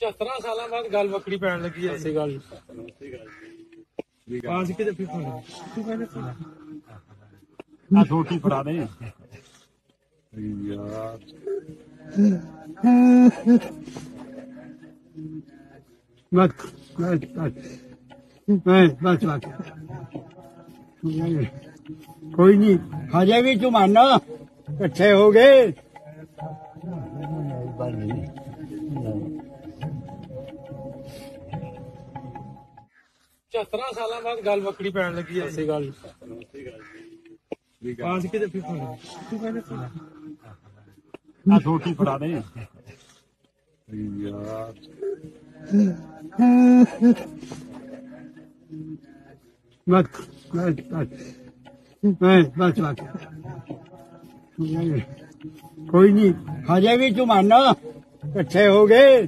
74 ਸਾਲਾਂ ਬਾਅਦ ਗੱਲ ਵੱਖਰੀ ਪੈਣ ਲੱਗੀ ਐ ਸਹੀ ਗੱਲ ਪਾਸ ਕਿਤੇ ਫਿਰ ਫੋਨ ਤੂੰ ਕਹਿੰਦੇ ਸੀ ਆ ਛੋਟੀ ਫੜਾ ਦੇ ਯਾਰ ਬਸ ਬਸ ਬਸ ਬਸ ਬਸ ਕੋਈ ਨਹੀਂ ਹਜੇ ਵੀ ਤੂੰ ਮੰਨ ਇਕੱਠੇ ਹੋ ਗਏ 74 ਸਾਲਾਂ ਬਾਅਦ ਗੱਲ ਵੱਖਰੀ ਪੈਣ ਲੱਗੀ ਐ ਸਹੀ ਗੱਲ ਪਾਸ ਕਿਤੇ ਫਿਰ ਫੋਨ ਤੂੰ ਕਹਿੰਦੇ ਸੀ ਆ ਛੋਟੀ ਫੜਾ ਦੇ ਯਾਰ ਬਸ ਬਸ ਬਸ ਬਸ ਬਸ ਕੋਈ ਨਹੀਂ ਹਜੇ ਵੀ ਤੂੰ ਮੰਨ ਇਕੱਠੇ ਹੋ ਗਏ